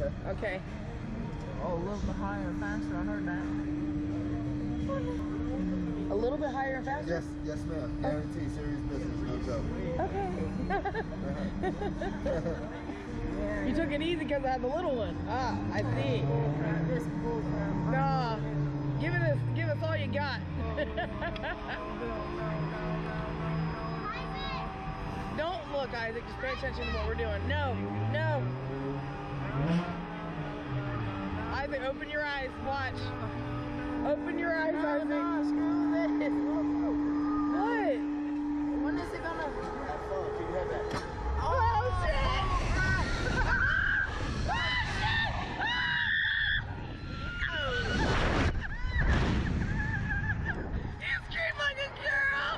Okay. Okay. Oh, a little bit higher and faster. I heard that. A little bit higher and faster? Yes, yes, ma'am. Guarantee serious business, no joke. Okay. you took it easy because I had the little one. Ah, I see. This bull. Nah. Give it us give us all you got. Don't look, Isaac. Just pay attention to what we're doing. No, no. Isaac, open your eyes. Watch. Open your eyes. no, screw this. What? When is it gonna? Have fun. Keep your head back. Oh, shit! You scream like a girl!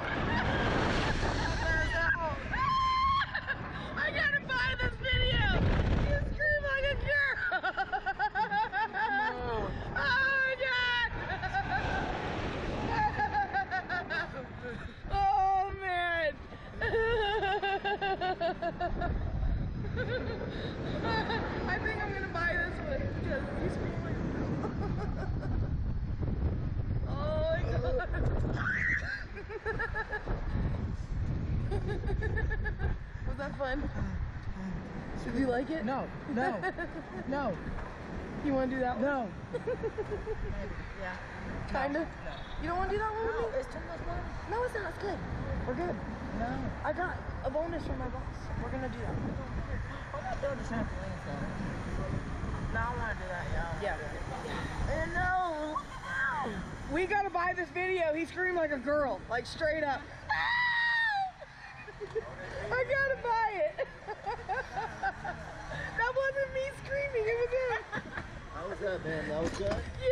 I gotta buy this video! You scream like a girl! Oh my god! Oh man! I think I'm gonna buy this one because you scream like a girl. Oh my god! Was that fun? Did you like it? No, no, no, You want to do that one? no. Yeah. Kinda. You don't want to do that one with me? it's too much money. No, it's not. It's good. We're good. No, I got a bonus from my boss. We're gonna do that. I'm not doing the trampoline thing. No, I want to do that, y'all. Yeah. And no. We gotta buy this video. He screamed like a girl, like straight up. I gotta buy it. that wasn't me screaming. It was him. How was that, man? That was good? Yeah.